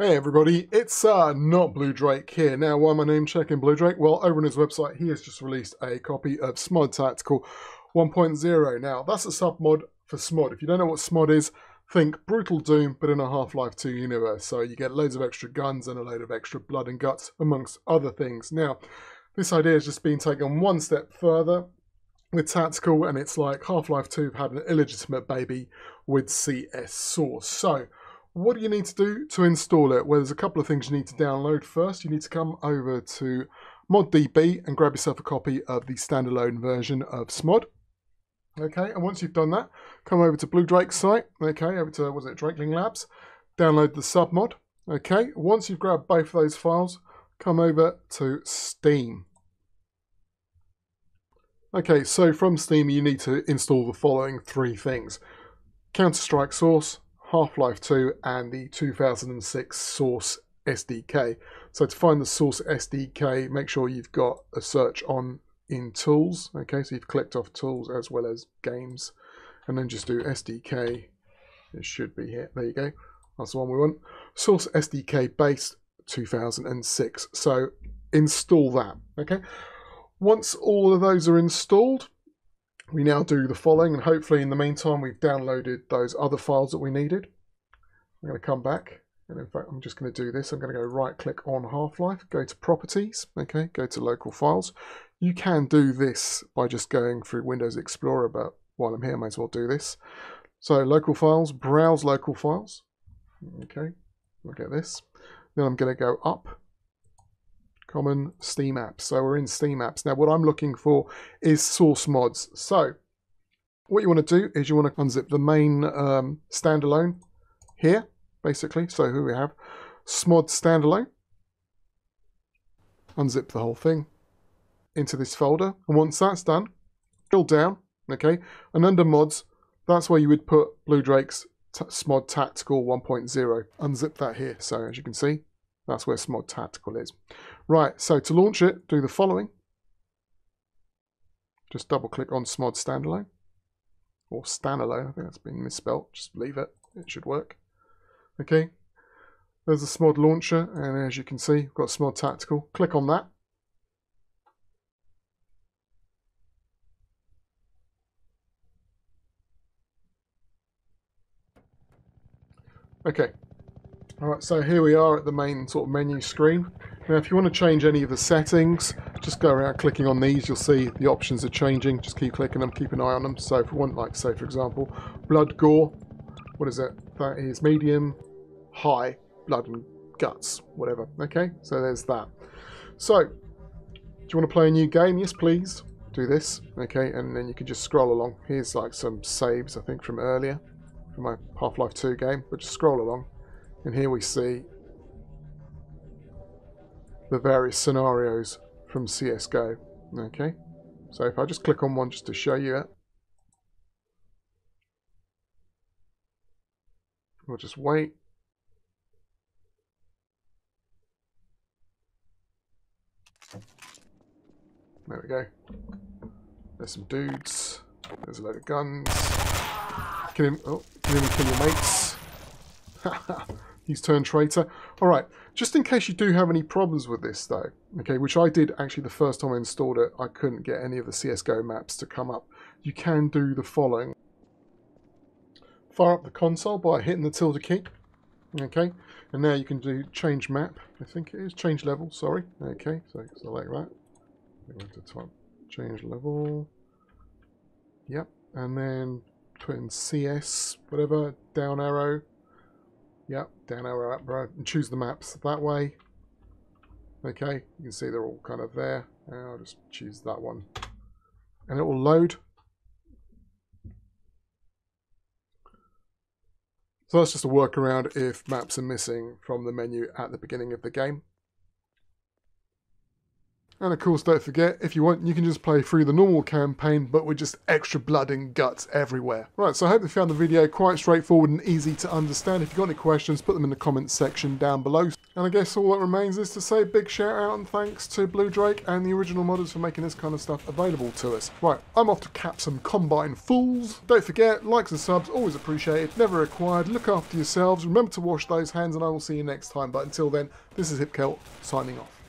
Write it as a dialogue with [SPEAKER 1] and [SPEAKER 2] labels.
[SPEAKER 1] Hey everybody, it's uh, not Bluedrake here. Now, why my name checking Bluedrake? Well, over on his website, he has just released a copy of Smod Tactical 1.0. Now, that's a submod for Smod. If you don't know what Smod is, think Brutal Doom, but in a Half-Life 2 universe. So you get loads of extra guns and a load of extra blood and guts, amongst other things. Now, this idea has just been taken one step further with Tactical, and it's like Half-Life 2 had an illegitimate baby with CS Source. So, what do you need to do to install it? Well, there's a couple of things you need to download. First, you need to come over to ModDB and grab yourself a copy of the standalone version of Smod. Okay, and once you've done that, come over to Bluedrake's site. Okay, over to, was it Drakeling Labs? Download the submod. Okay, once you've grabbed both of those files, come over to Steam. Okay, so from Steam, you need to install the following three things Counter Strike Source, Half-Life 2 and the 2006 Source SDK. So to find the Source SDK, make sure you've got a search on in Tools. Okay, so you've clicked off Tools as well as Games, and then just do SDK. It should be here. There you go. That's the one we want. Source SDK Base 2006. So install that. Okay. Once all of those are installed, we now do the following, and hopefully in the meantime we've downloaded those other files that we needed. I'm going to come back, and in fact I'm just going to do this. I'm going to go right click on Half-Life, go to Properties, okay, go to Local Files. You can do this by just going through Windows Explorer, but while I'm here I might as well do this. So Local Files, Browse Local Files, okay, look at this. Then I'm going to go up common Steam apps. So we're in Steam apps. Now what I'm looking for is source mods. So what you want to do is you want to unzip the main um, standalone here, basically. So here we have, smod standalone. Unzip the whole thing into this folder. And once that's done, drill down, okay, and under mods, that's where you would put Bluedrake's Smod Tactical 1.0. Unzip that here. So as you can see, that's where Smod Tactical is. Right, so to launch it, do the following. Just double click on Smod Standalone. Or Standalone, I think that's been misspelled. Just leave it, it should work. Okay, there's the Smod launcher, and as you can see, we've got Smod Tactical. Click on that. Okay, Alright, so here we are at the main sort of menu screen. Now if you want to change any of the settings, just go around clicking on these, you'll see the options are changing. Just keep clicking them, keep an eye on them. So if we want, like say for example, blood gore, what is it? That is medium, high, blood and guts, whatever. Okay, so there's that. So, do you want to play a new game? Yes, please. Do this, okay, and then you can just scroll along. Here's like some saves, I think, from earlier, from my Half-Life 2 game, but just scroll along. And here we see the various scenarios from CSGO. Okay, so if I just click on one just to show you it, we'll just wait. There we go. There's some dudes. There's a load of guns. Kill him. Oh, kill him kill your mates. He's turned traitor. Alright, just in case you do have any problems with this though, okay, which I did actually the first time I installed it, I couldn't get any of the CSGO maps to come up. You can do the following. Fire up the console by hitting the tilde key. Okay, and now you can do change map, I think it is, change level, sorry. Okay, so select that. I'm going to type change level. Yep, and then put in CS, whatever, down arrow, Yep, down arrow up, bro. And choose the maps that way. Okay, you can see they're all kind of there. I'll just choose that one. And it will load. So that's just a workaround if maps are missing from the menu at the beginning of the game. And of course, don't forget, if you want, you can just play through the normal campaign, but with just extra blood and guts everywhere. Right, so I hope you found the video quite straightforward and easy to understand. If you've got any questions, put them in the comments section down below. And I guess all that remains is to say big shout out and thanks to Bluedrake and the original modders for making this kind of stuff available to us. Right, I'm off to cap some Combine Fools. Don't forget, likes and subs, always appreciated, never required. Look after yourselves, remember to wash those hands, and I will see you next time. But until then, this is HippCelt signing off.